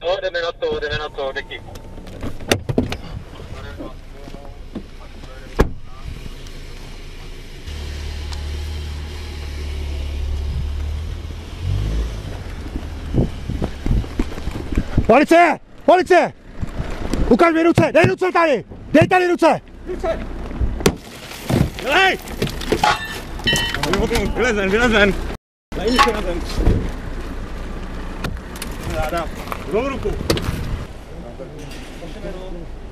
No, jdeme na to, jdeme na to, děky. Policie! Policie! Ukaž mi ruce! Dej ruce tady! Dej tady ruce! Dělej! Vylezem, vylezem. Daj mi se na zem. Já dám. Druhou ruku. Jak se jmenuješ?